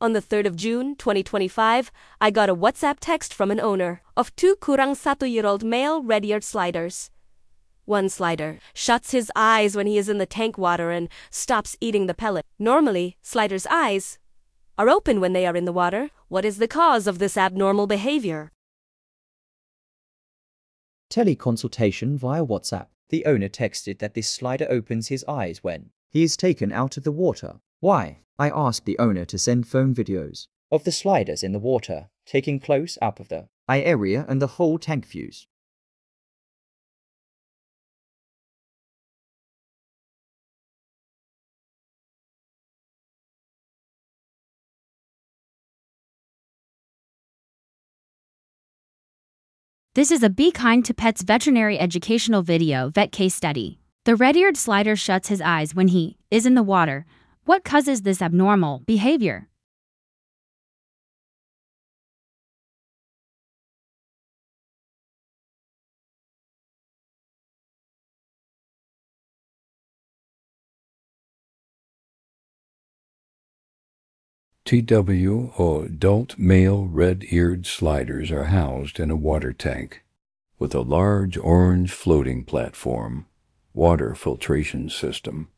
On the 3rd of June, 2025, I got a WhatsApp text from an owner of two kurang satu year old male red-eared sliders. One slider shuts his eyes when he is in the tank water and stops eating the pellet. Normally, sliders' eyes are open when they are in the water. What is the cause of this abnormal behavior? Teleconsultation via WhatsApp. The owner texted that this slider opens his eyes when he is taken out of the water. Why? I asked the owner to send phone videos of the sliders in the water, taking close up of the eye area and the whole tank views. This is a Be Kind to Pets veterinary educational video vet case study. The red-eared slider shuts his eyes when he is in the water. What causes this abnormal behavior? TW or adult male red-eared sliders are housed in a water tank with a large orange floating platform, water filtration system,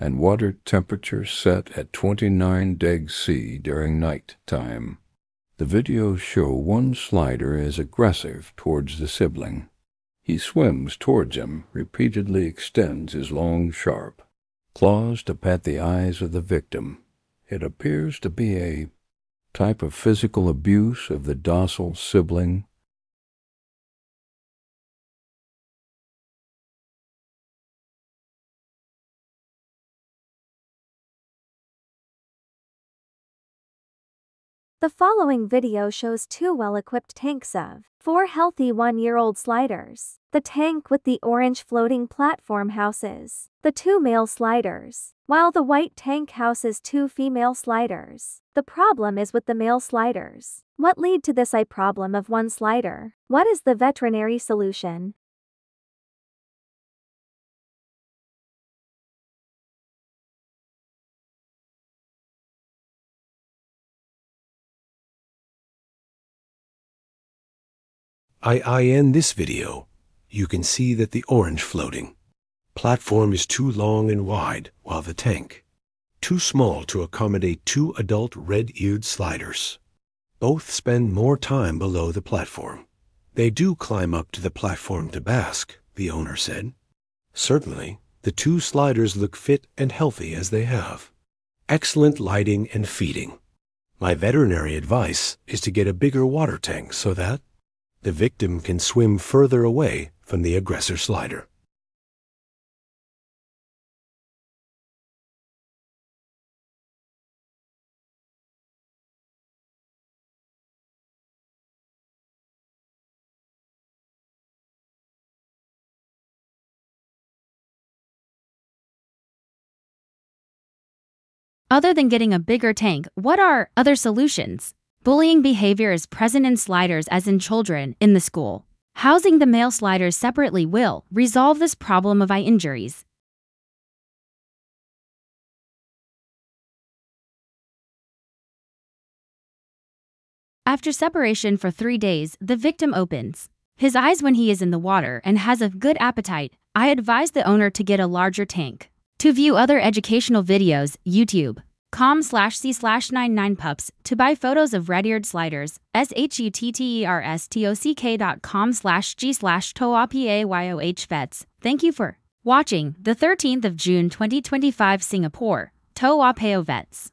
and water temperature set at 29 deg C during night time. The videos show one slider is aggressive towards the sibling. He swims towards him, repeatedly extends his long, sharp claws to pat the eyes of the victim it appears to be a type of physical abuse of the docile sibling. The following video shows two well-equipped tanks of four healthy one-year-old sliders. The tank with the orange floating platform houses the two male sliders, while the white tank houses two female sliders. The problem is with the male sliders. What lead to this eye problem of one slider? What is the veterinary solution? I, I end this video. You can see that the orange floating platform is too long and wide, while the tank too small to accommodate two adult red-eared sliders. Both spend more time below the platform. They do climb up to the platform to bask, the owner said. Certainly, the two sliders look fit and healthy as they have. Excellent lighting and feeding. My veterinary advice is to get a bigger water tank so that the victim can swim further away from the aggressor slider. Other than getting a bigger tank, what are other solutions? Bullying behavior is present in sliders as in children in the school. Housing the male sliders separately will resolve this problem of eye injuries. After separation for three days, the victim opens his eyes when he is in the water and has a good appetite. I advise the owner to get a larger tank. To view other educational videos, YouTube com slash c slash nine nine pups to buy photos of red-eared sliders, s-h-u-t-t-e-r-s-t-o-c-k dot com slash g slash toa-p-a-y-o-h vets. Thank you for watching the 13th of June 2025 Singapore, Toa Payoh Vets.